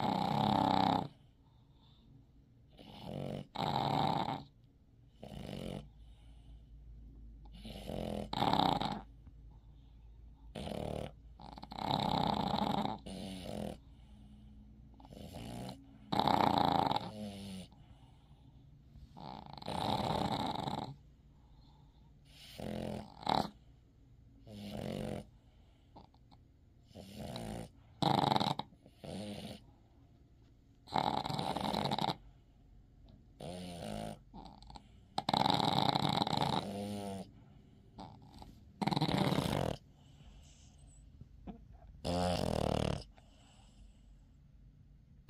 Uh.